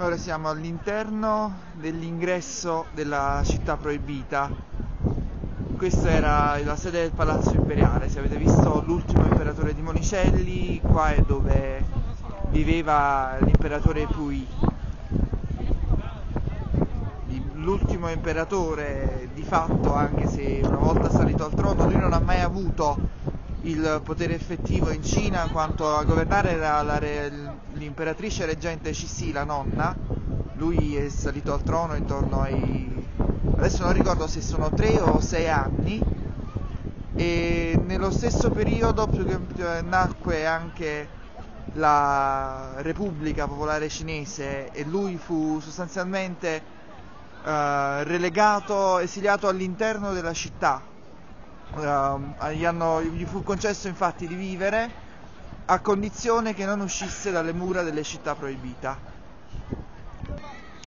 Ora siamo all'interno dell'ingresso della città proibita. Questa era la sede del Palazzo Imperiale, se avete visto l'ultimo imperatore di Monicelli, qua è dove viveva l'imperatore Pui. L'ultimo imperatore di fatto, anche se una volta salito al trono, lui non ha mai avuto il potere effettivo in Cina quanto a governare era l'imperatrice reggente Cixi, la nonna, lui è salito al trono intorno ai... adesso non ricordo se sono tre o sei anni. E nello stesso periodo nacque anche la Repubblica Popolare Cinese e lui fu sostanzialmente uh, relegato, esiliato all'interno della città uh, gli, hanno, gli fu concesso infatti di vivere a condizione che non uscisse dalle mura delle città proibita.